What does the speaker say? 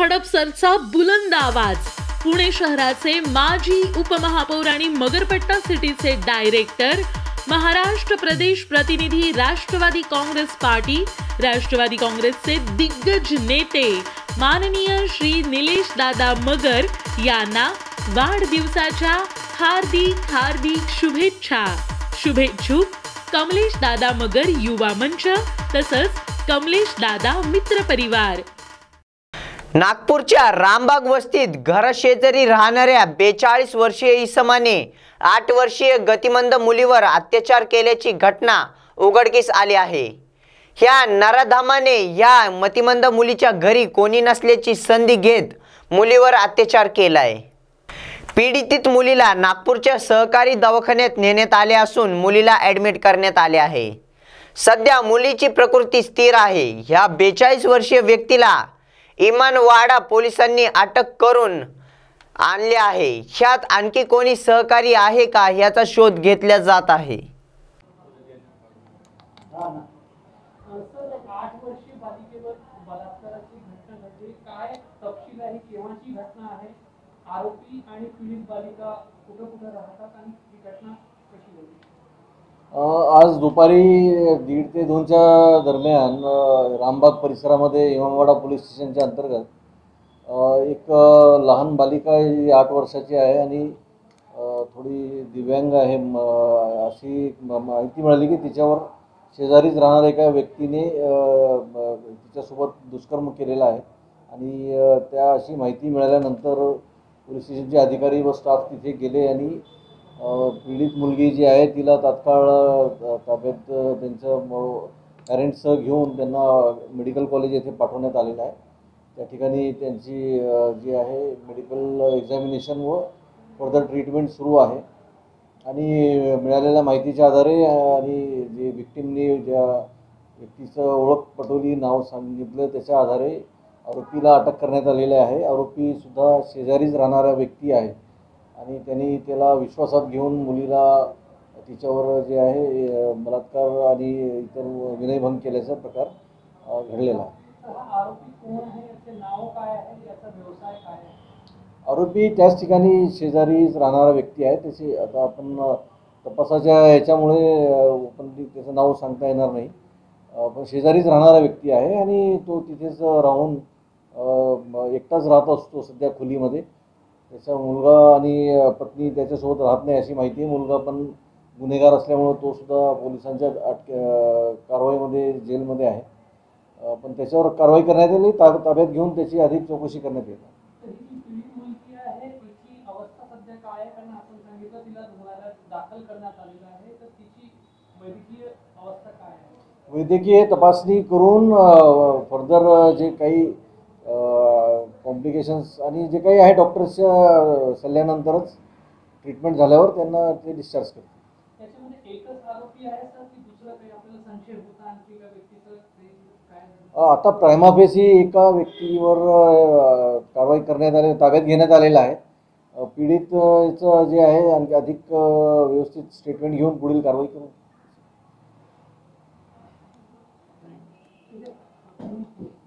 हडपसरचा बुलंद आवाज. पुणे शहराचे माजी उपमहापौर आणि मगरपट्टा सिटीचे डायरेक्टर महाराष्ट्र प्रदेश प्रतिनिधी राष्ट्रवादी काँग्रेस पार्टी राष्ट्रवादी काँग्रेसचे दिग्गज नेते माननीय श्री निलेश दादा मगर यांना वाढदिवसाच्या हार्दिक हार्दिक शुभेच्छा. शुभेच्छुक कमलेश दादा मगर युवा मंच तसंच कमलेश दादा मित्र परिवार. नागपूरच्या रामबाग वस्तीत घराशेजारी राहणाऱ्या बेचाळीस वर्षीय इसमाने आठ वर्षीय गतिमंद मुलीवर अत्याचार केल्याची घटना उघडकीस आली आहे. ह्या नराधामाने ह्या मतिमंद मुलीच्या घरी कोणी नसल्याची संधी घेत मुलीवर अत्याचार केलाय. पीडित मुलीला नागपूरच्या सहकारी दवाखान्यात नेण्यात आले असून मुलीला ॲडमिट करण्यात आले आहे. सध्या मुलीची प्रकृती स्थिर आहे. ह्या बेचाळीस वर्षीय व्यक्तीला इमानवाडा पोलिसांनी अटक करून आणले आहे. ह्यात आणखी कोणी सहकारी आहे का? ह्याचा शोध घेतला जात आहे. आरोपी आणि पीडित बालिका कुठं कुठं राहतात आणि ही घटना कशी होती आज दुपारी दीड ते दोनच्या दरम्यान रामबाग परिसरामध्ये इमामवाडा पोलीस स्टेशनच्या अंतर्गत एक लहान बालिका ही आठ वर्षाची आहे आणि थोडी दिव्यांग आहे. अशी माहिती मिळाली की तिच्यावर शेजारीच राहणाऱ्या एका व्यक्तीने तिच्यासोबत दुष्कर्म केलेला आहे. आणि त्या अशी माहिती मिळाल्यानंतर पोलीस स्टेशनचे अधिकारी व स्टाफ तिथे गेले आणि पीडित मुलगी जी आहे तिला तात्काळ ताब्यात त्यांचं पॅरेंट्ससह घेऊन त्यांना मेडिकल कॉलेज येथे पाठवण्यात आलेलं आहे. त्या ठिकाणी त्यांची जी आहे मेडिकल एक्झामिनेशन व फर्दर ट्रीटमेंट सुरू आहे. आणि मिळालेल्या माहितीच्या आधारे आणि जे विक्टीमनी ज्या व्यक्तीचं ओळख पटवली नाव सांगितलं त्याच्या आधारे आरोपीला अटक करण्यात आलेली आहे. आरोपीसुद्धा शेजारीच राहणारा व्यक्ती आहे. आणि त्यांनी त्याला विश्वासात घेऊन मुलीला तिच्यावर जे आहे बलात्कार आणि इतर विनयभंग केल्याचा प्रकार घडलेला आरोपी त्याच ठिकाणी शेजारीच राहणारा व्यक्ती आहे. त्याची आता आपण तपासाच्या याच्यामुळे अ, आपण त्याचं नाव सांगता येणार नाही. पण शेजारीच राहणारा व्यक्ती आहे आणि तो तिथेच राहून एकटाच राहत असतो सध्या खोलीमध्ये. त्याचा मुलगा आणि पत्नी त्याच्यासोबत राहत नाही अशी माहिती आहे मुलगा पण गुन्हेगार असल्यामुळं तो सुद्धा पोलिसांच्या अटक कारवाईमध्ये जेलमध्ये आहे. पण त्याच्यावर कारवाई करण्यात आली ताब ताब्यात घेऊन त्याची अधिक चौकशी करण्यात येईल. वैद्यकीय तपासणी करून फर्दर जे काही कॉम्प्लिकेशन्स आणि जे काही आहे डॉक्टर्सच्या सल्ल्यानंतरच ट्रीटमेंट झाल्यावर त्यांना ते डिस्चार्ज करतात. आता प्रायमाफेसी एका व्यक्तीवर कारवाई करण्यात आले ताब्यात घेण्यात आलेला आहे. पीडितचं जे आहे आणखी अधिक व्यवस्थित स्टेटमेंट घेऊन पुढील कारवाई करू. Thank you.